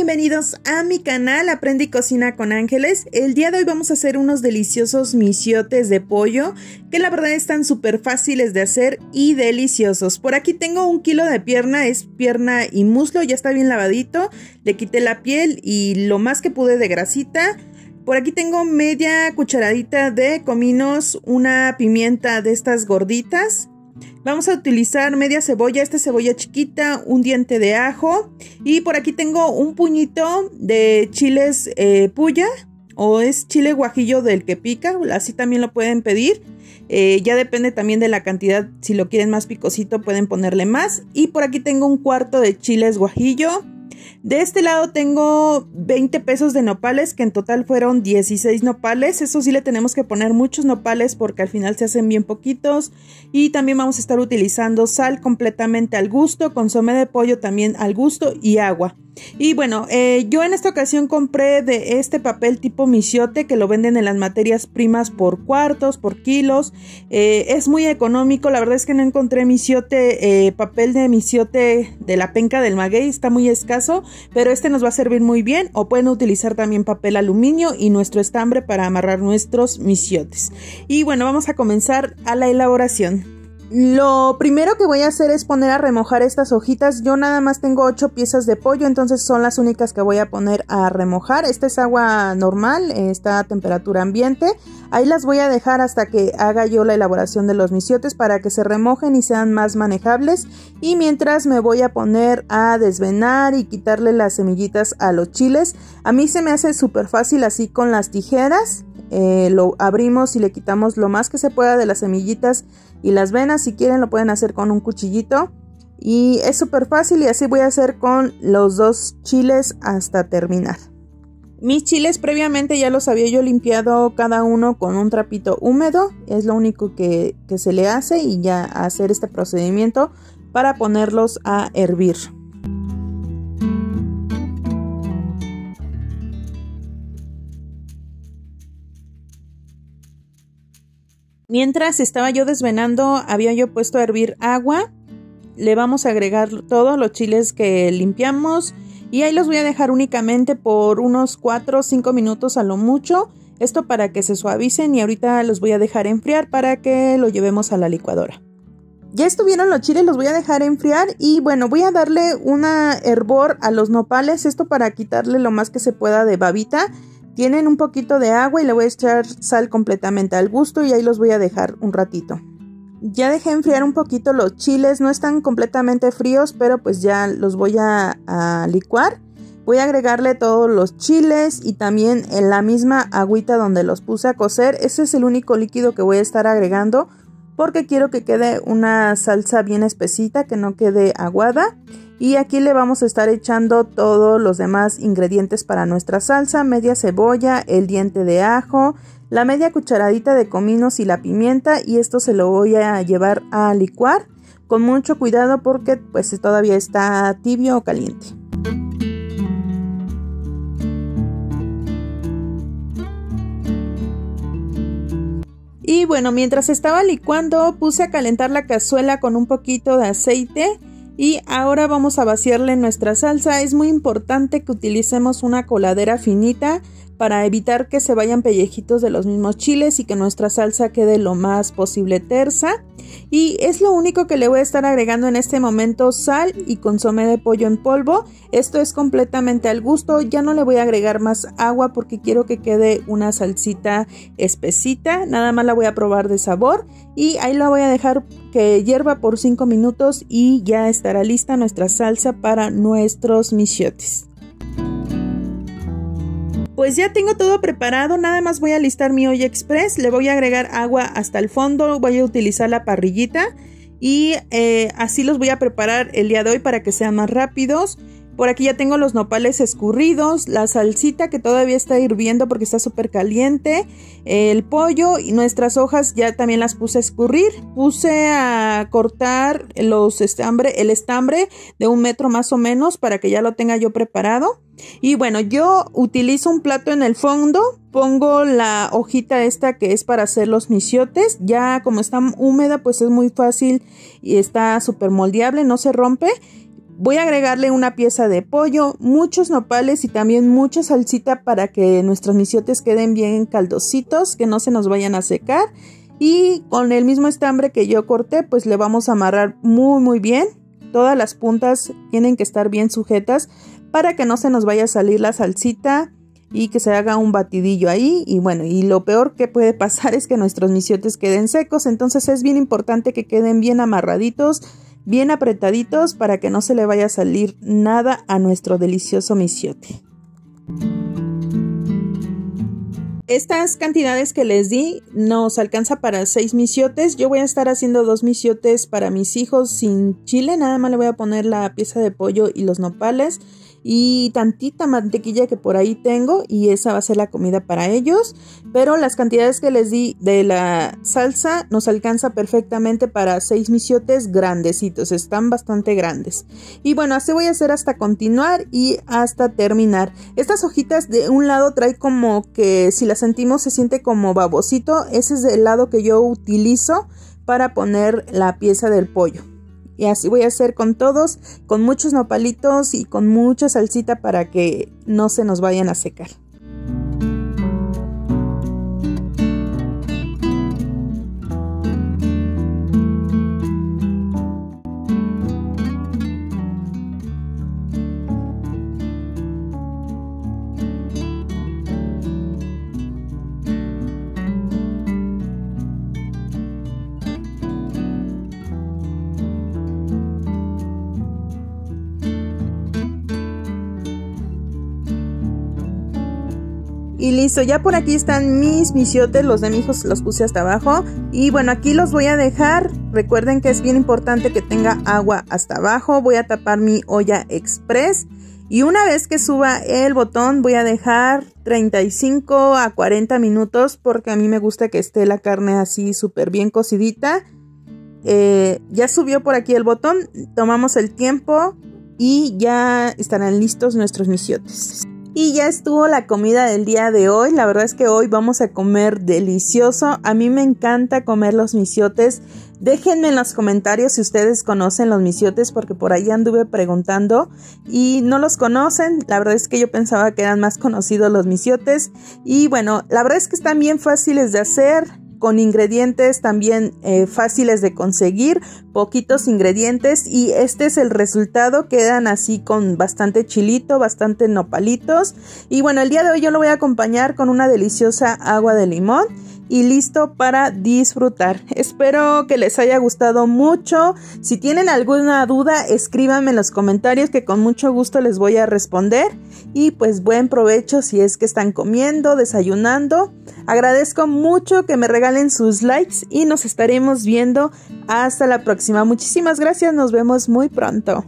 Bienvenidos a mi canal Aprende y Cocina con Ángeles. El día de hoy vamos a hacer unos deliciosos misiotes de pollo que la verdad están súper fáciles de hacer y deliciosos. Por aquí tengo un kilo de pierna, es pierna y muslo, ya está bien lavadito. Le quité la piel y lo más que pude de grasita. Por aquí tengo media cucharadita de cominos, una pimienta de estas gorditas, Vamos a utilizar media cebolla, esta cebolla chiquita, un diente de ajo y por aquí tengo un puñito de chiles eh, puya o es chile guajillo del que pica, así también lo pueden pedir. Eh, ya depende también de la cantidad, si lo quieren más picosito pueden ponerle más. Y por aquí tengo un cuarto de chiles guajillo, de este lado tengo 20 pesos de nopales, que en total fueron 16 nopales. Eso sí le tenemos que poner muchos nopales porque al final se hacen bien poquitos. Y también vamos a estar utilizando sal completamente al gusto, consomé de pollo también al gusto y agua. Y bueno, eh, yo en esta ocasión compré de este papel tipo misiote que lo venden en las materias primas por cuartos, por kilos. Eh, es muy económico, la verdad es que no encontré misiote, eh, papel de misiote de la penca del maguey, está muy escaso, pero este nos va a servir muy bien. O pueden utilizar también papel aluminio y nuestro estambre para amarrar nuestros misiotes. Y bueno, vamos a comenzar a la elaboración. Lo primero que voy a hacer es poner a remojar estas hojitas. Yo nada más tengo 8 piezas de pollo, entonces son las únicas que voy a poner a remojar. Esta es agua normal, está a temperatura ambiente. Ahí las voy a dejar hasta que haga yo la elaboración de los misiotes para que se remojen y sean más manejables. Y mientras me voy a poner a desvenar y quitarle las semillitas a los chiles. A mí se me hace súper fácil así con las tijeras. Eh, lo abrimos y le quitamos lo más que se pueda de las semillitas y las venas. Si quieren lo pueden hacer con un cuchillito. Y es súper fácil y así voy a hacer con los dos chiles hasta terminar. Mis chiles previamente ya los había yo limpiado cada uno con un trapito húmedo. Es lo único que, que se le hace y ya hacer este procedimiento para ponerlos a hervir. Mientras estaba yo desvenando, había yo puesto a hervir agua. Le vamos a agregar todos los chiles que limpiamos y ahí los voy a dejar únicamente por unos 4 o 5 minutos a lo mucho. Esto para que se suavicen y ahorita los voy a dejar enfriar para que lo llevemos a la licuadora. Ya estuvieron los chiles, los voy a dejar enfriar y bueno, voy a darle una hervor a los nopales, esto para quitarle lo más que se pueda de babita tienen un poquito de agua y le voy a echar sal completamente al gusto y ahí los voy a dejar un ratito. Ya dejé enfriar un poquito los chiles, no están completamente fríos, pero pues ya los voy a, licuar. Voy a agregarle todos los chiles y también en la misma agüita donde los puse a cocer. Ese es el único líquido que voy a estar agregando porque quiero que quede una salsa bien espesita, que no quede aguada. Y aquí le vamos a estar echando todos los demás ingredientes para nuestra salsa, media cebolla, el diente de ajo, la media cucharadita de cominos y la pimienta y esto se lo voy a llevar a licuar con mucho cuidado porque pues todavía está tibio o caliente. Y bueno, mientras estaba licuando puse a calentar la cazuela con un poquito de aceite y ahora vamos a vaciarle nuestra salsa. Es muy importante que utilicemos una coladera finita para evitar que se vayan pellejitos de los mismos chiles y que nuestra salsa quede lo más posible tersa. Y es lo único que le voy a estar agregando en este momento sal y consomé de pollo en polvo. Esto es completamente al gusto, ya no le voy a agregar más agua porque quiero que quede una salsita espesita. Nada más la voy a probar de sabor y ahí la voy a dejar que hierva por 5 minutos y ya estará lista nuestra salsa para nuestros michiotes. Pues ya tengo todo preparado, nada más voy a listar mi olla express, le voy a agregar agua hasta el fondo, voy a utilizar la parrillita y eh, así los voy a preparar el día de hoy para que sean más rápidos. Por aquí ya tengo los nopales escurridos, la salsita que todavía está hirviendo porque está súper caliente, el pollo y nuestras hojas ya también las puse a escurrir. Puse a cortar los estambre, el estambre de un metro más o menos para que ya lo tenga yo preparado. Y bueno, yo utilizo un plato en el fondo, pongo la hojita esta que es para hacer los misiotes. Ya como está húmeda pues es muy fácil y está súper moldeable, no se rompe Voy a agregarle una pieza de pollo, muchos nopales y también mucha salsita para que nuestros misiotes queden bien caldositos, que no se nos vayan a secar. Y con el mismo estambre que yo corté, pues le vamos a amarrar muy muy bien. Todas las puntas tienen que estar bien sujetas para que no se nos vaya a salir la salsita y que se haga un batidillo ahí y bueno y lo peor que puede pasar es que nuestros misiotes queden secos entonces es bien importante que queden bien amarraditos bien apretaditos para que no se le vaya a salir nada a nuestro delicioso misiote estas cantidades que les di nos alcanza para 6 misiotes. Yo voy a estar haciendo dos misiotes para mis hijos sin chile. Nada más le voy a poner la pieza de pollo y los nopales y tantita mantequilla que por ahí tengo y esa va a ser la comida para ellos. Pero las cantidades que les di de la salsa nos alcanza perfectamente para 6 misiotes grandecitos, están bastante grandes. Y bueno, así voy a hacer hasta continuar y hasta terminar. Estas hojitas de un lado trae como que si las sentimos se siente como babosito, ese es el lado que yo utilizo para poner la pieza del pollo. Y así voy a hacer con todos, con muchos nopalitos y con mucha salsita para que no se nos vayan a secar. Y listo, ya por aquí están mis misiotes, los de mi hijo los puse hasta abajo. Y bueno, aquí los voy a dejar. Recuerden que es bien importante que tenga agua hasta abajo. Voy a tapar mi olla express. Y una vez que suba el botón voy a dejar 35 a 40 minutos porque a mí me gusta que esté la carne así súper bien cocidita. Eh, ya subió por aquí el botón, tomamos el tiempo y ya estarán listos nuestros misiotes. Y ya estuvo la comida del día de hoy. La verdad es que hoy vamos a comer delicioso. A mí me encanta comer los misiotes. Déjenme en los comentarios si ustedes conocen los misiotes porque por ahí anduve preguntando y no los conocen. La verdad es que yo pensaba que eran más conocidos los misiotes. Y bueno, la verdad es que están bien fáciles de hacer con ingredientes también eh, fáciles de conseguir, poquitos ingredientes y este es el resultado, quedan así con bastante chilito, bastante nopalitos. Y bueno, el día de hoy yo lo voy a acompañar con una deliciosa agua de limón y listo para disfrutar. Espero que les haya gustado mucho. Si tienen alguna duda, escríbanme en los comentarios que con mucho gusto les voy a responder. Y pues buen provecho si es que están comiendo, desayunando. Agradezco mucho que me regalen sus likes y nos estaremos viendo hasta la próxima. Muchísimas gracias, nos vemos muy pronto.